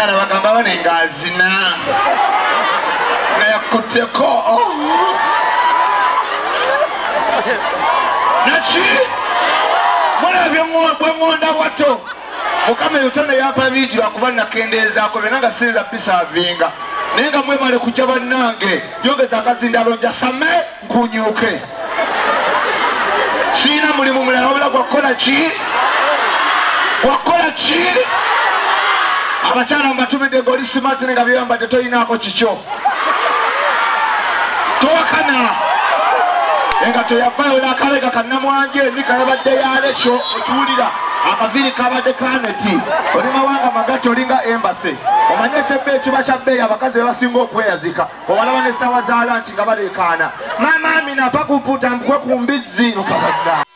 mulabane ngaazina nga yakutteko oh. naki? Mulabye bweŋŋonda bwato mukama eyo tonayampa bingi lwakuba nakendeezaako byonna nga sinza bisaavinga naye nga mwemale kujja bannange yongeza akazindalo njasame nkunyuke. Siina mulimu mulala wabula gwakukola ki? Gwakukola ki abakyala mbatumidde ngaoli simatine nga byeyambadde toyinaako kikyo. Towakana nga toyavayo nakabega kannamwanje nika yabadde yalekyo okiwulira. Akaviiri kabadde kaneti oli mawanga magati olinga embase. Omanye ekyebbe ekiba kya bbeeyi abakazi bebasinga okweyazika. Obalaba nesawa za lanki nga balekaana mama amina pakumputa mpukwe ku mbizzi nukabadda